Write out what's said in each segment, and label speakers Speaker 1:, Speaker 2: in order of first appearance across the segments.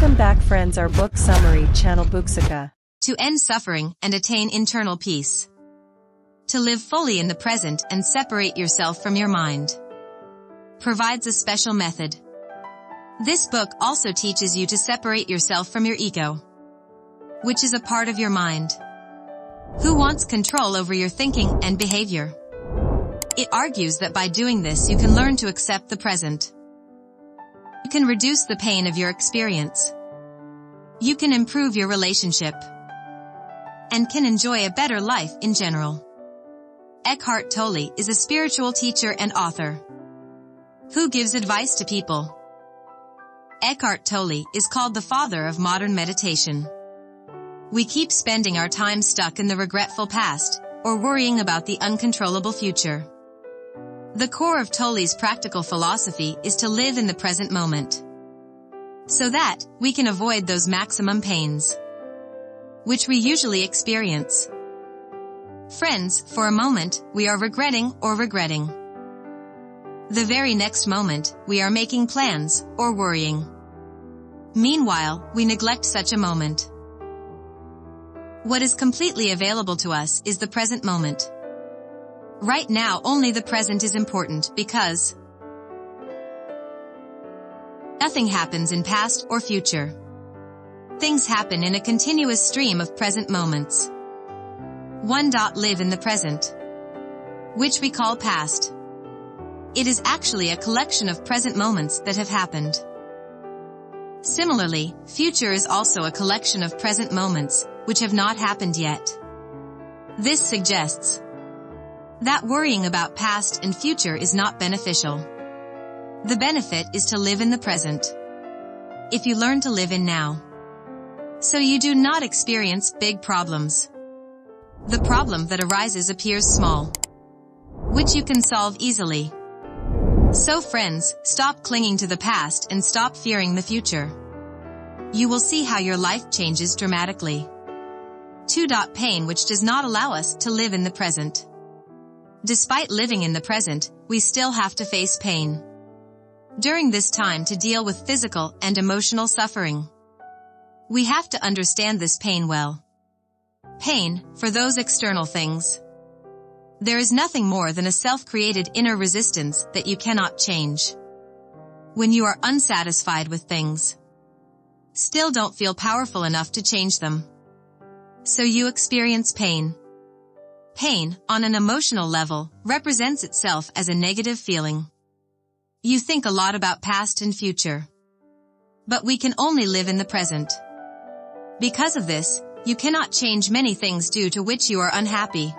Speaker 1: Welcome back friends our book summary channel Booksica.
Speaker 2: To end suffering and attain internal peace. To live fully in the present and separate yourself from your mind. Provides a special method. This book also teaches you to separate yourself from your ego. Which is a part of your mind. Who wants control over your thinking and behavior? It argues that by doing this you can learn to accept the present. You can reduce the pain of your experience. You can improve your relationship. And can enjoy a better life in general. Eckhart Tolle is a spiritual teacher and author. Who gives advice to people? Eckhart Tolle is called the father of modern meditation. We keep spending our time stuck in the regretful past, or worrying about the uncontrollable future. The core of Tolle's practical philosophy is to live in the present moment. So that, we can avoid those maximum pains. Which we usually experience. Friends, for a moment, we are regretting or regretting. The very next moment, we are making plans, or worrying. Meanwhile, we neglect such a moment. What is completely available to us is the present moment. Right now only the present is important because nothing happens in past or future. Things happen in a continuous stream of present moments. One dot live in the present, which we call past. It is actually a collection of present moments that have happened. Similarly, future is also a collection of present moments, which have not happened yet. This suggests that worrying about past and future is not beneficial. The benefit is to live in the present. If you learn to live in now. So you do not experience big problems. The problem that arises appears small. Which you can solve easily. So friends, stop clinging to the past and stop fearing the future. You will see how your life changes dramatically. 2. Pain which does not allow us to live in the present. Despite living in the present, we still have to face pain. During this time to deal with physical and emotional suffering. We have to understand this pain well. Pain, for those external things. There is nothing more than a self-created inner resistance that you cannot change. When you are unsatisfied with things. Still don't feel powerful enough to change them. So you experience pain. Pain, on an emotional level, represents itself as a negative feeling. You think a lot about past and future. But we can only live in the present. Because of this, you cannot change many things due to which you are unhappy.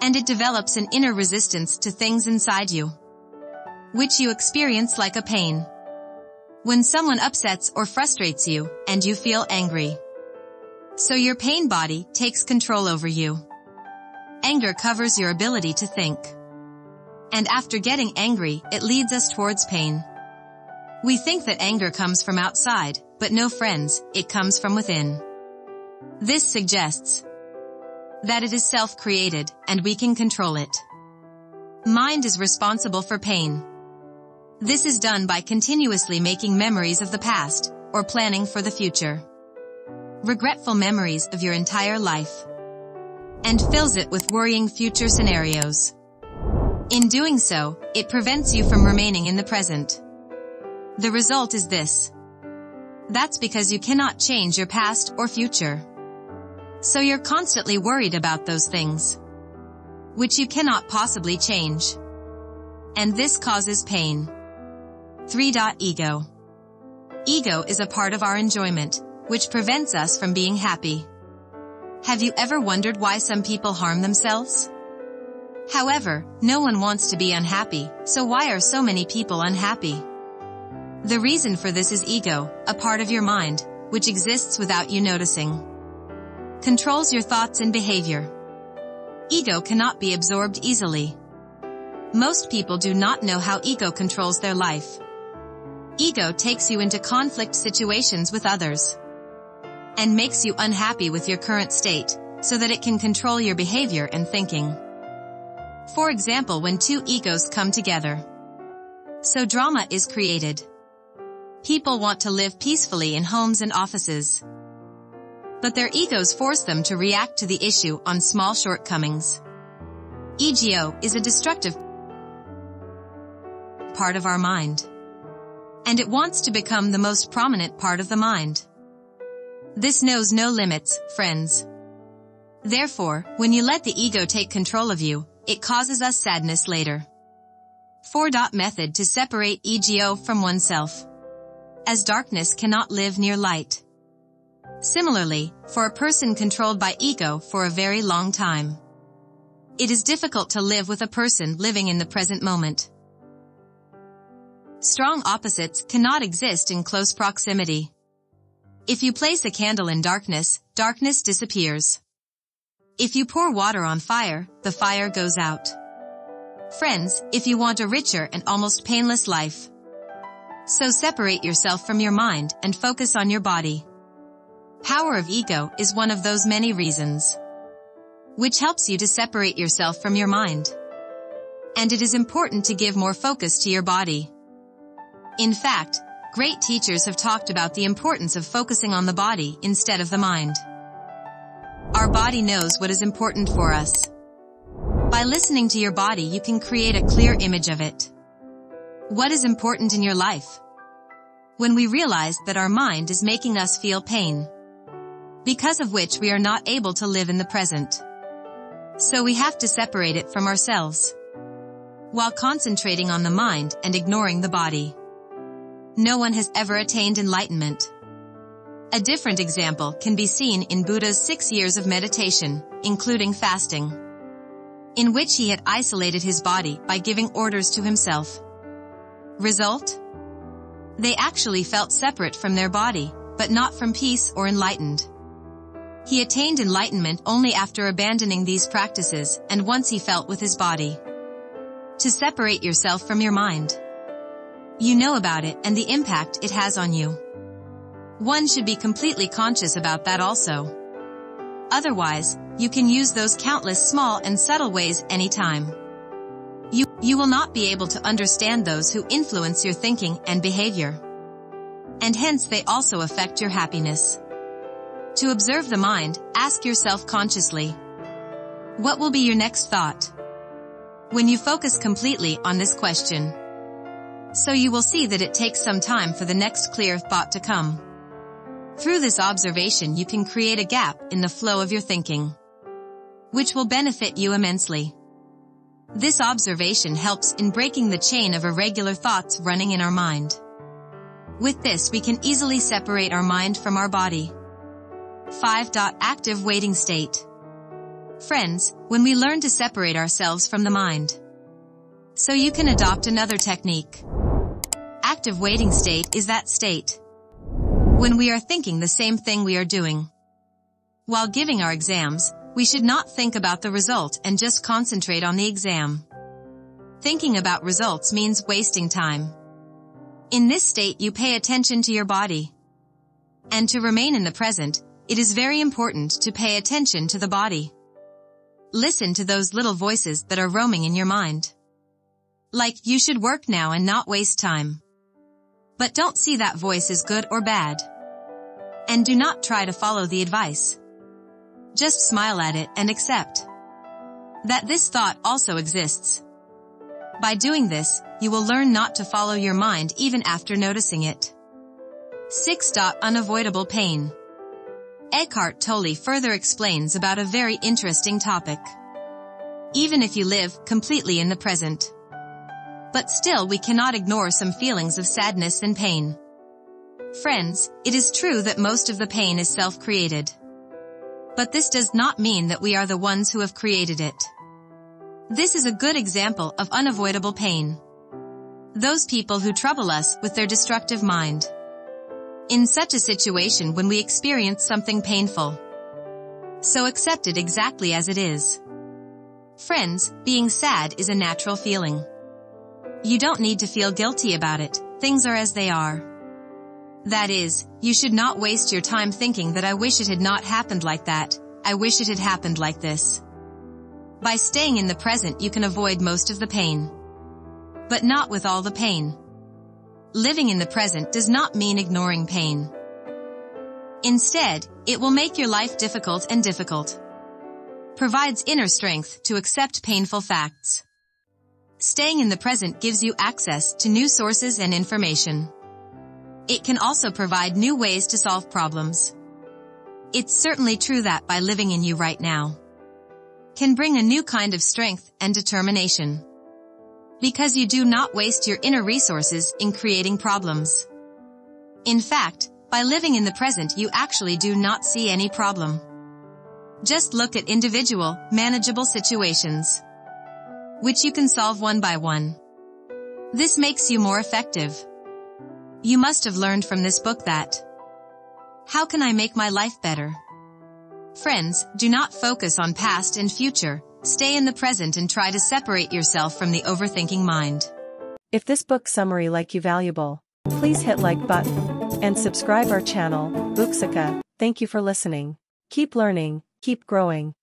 Speaker 2: And it develops an inner resistance to things inside you. Which you experience like a pain. When someone upsets or frustrates you, and you feel angry. So your pain body takes control over you. Anger covers your ability to think. And after getting angry, it leads us towards pain. We think that anger comes from outside, but no friends, it comes from within. This suggests that it is self-created, and we can control it. Mind is responsible for pain. This is done by continuously making memories of the past, or planning for the future. Regretful memories of your entire life and fills it with worrying future scenarios. In doing so, it prevents you from remaining in the present. The result is this. That's because you cannot change your past or future. So you're constantly worried about those things. Which you cannot possibly change. And this causes pain. 3. Ego. Ego is a part of our enjoyment, which prevents us from being happy. Have you ever wondered why some people harm themselves? However, no one wants to be unhappy, so why are so many people unhappy? The reason for this is ego, a part of your mind, which exists without you noticing. Controls your thoughts and behavior. Ego cannot be absorbed easily. Most people do not know how ego controls their life. Ego takes you into conflict situations with others and makes you unhappy with your current state, so that it can control your behavior and thinking. For example when two egos come together. So drama is created. People want to live peacefully in homes and offices. But their egos force them to react to the issue on small shortcomings. Ego is a destructive part of our mind. And it wants to become the most prominent part of the mind. This knows no limits, friends. Therefore, when you let the ego take control of you, it causes us sadness later. Four dot Method to separate ego from oneself. As darkness cannot live near light. Similarly, for a person controlled by ego for a very long time. It is difficult to live with a person living in the present moment. Strong opposites cannot exist in close proximity. If you place a candle in darkness, darkness disappears. If you pour water on fire, the fire goes out. Friends, if you want a richer and almost painless life. So separate yourself from your mind and focus on your body. Power of ego is one of those many reasons which helps you to separate yourself from your mind. And it is important to give more focus to your body. In fact, great teachers have talked about the importance of focusing on the body instead of the mind. Our body knows what is important for us. By listening to your body you can create a clear image of it. What is important in your life? When we realize that our mind is making us feel pain. Because of which we are not able to live in the present. So we have to separate it from ourselves. While concentrating on the mind and ignoring the body. No one has ever attained enlightenment. A different example can be seen in Buddha's six years of meditation, including fasting. In which he had isolated his body by giving orders to himself. Result? They actually felt separate from their body, but not from peace or enlightened. He attained enlightenment only after abandoning these practices and once he felt with his body. To separate yourself from your mind. You know about it and the impact it has on you. One should be completely conscious about that also. Otherwise, you can use those countless small and subtle ways anytime. You, you will not be able to understand those who influence your thinking and behavior. And hence they also affect your happiness. To observe the mind, ask yourself consciously. What will be your next thought? When you focus completely on this question. So you will see that it takes some time for the next clear thought to come. Through this observation you can create a gap in the flow of your thinking. Which will benefit you immensely. This observation helps in breaking the chain of irregular thoughts running in our mind. With this we can easily separate our mind from our body. 5. Active waiting state. Friends, when we learn to separate ourselves from the mind. So you can adopt another technique. Active waiting state is that state. When we are thinking the same thing we are doing. While giving our exams, we should not think about the result and just concentrate on the exam. Thinking about results means wasting time. In this state you pay attention to your body. And to remain in the present, it is very important to pay attention to the body. Listen to those little voices that are roaming in your mind. Like, you should work now and not waste time. But don't see that voice as good or bad. And do not try to follow the advice. Just smile at it and accept that this thought also exists. By doing this, you will learn not to follow your mind even after noticing it. 6. Unavoidable pain. Eckhart Tolle further explains about a very interesting topic. Even if you live completely in the present. But still we cannot ignore some feelings of sadness and pain. Friends, it is true that most of the pain is self-created. But this does not mean that we are the ones who have created it. This is a good example of unavoidable pain. Those people who trouble us with their destructive mind. In such a situation when we experience something painful. So accept it exactly as it is. Friends, being sad is a natural feeling. You don't need to feel guilty about it, things are as they are. That is, you should not waste your time thinking that I wish it had not happened like that, I wish it had happened like this. By staying in the present you can avoid most of the pain. But not with all the pain. living in the present does not mean ignoring pain. Instead, it will make your life difficult and difficult. Provides inner strength to accept painful facts. Staying in the present gives you access to new sources and information. It can also provide new ways to solve problems. It's certainly true that by living in you right now can bring a new kind of strength and determination. Because you do not waste your inner resources in creating problems. In fact, by living in the present you actually do not see any problem. Just look at individual, manageable situations. Which you can solve one by one. This makes you more effective. You must have learned from this book that How can I make my life better? Friends, do not focus on past and future, stay in the present and try to separate yourself from the overthinking mind.
Speaker 1: If this book summary like you valuable, please hit like button and subscribe our channel, Booksica. Thank you for listening. Keep learning, keep growing.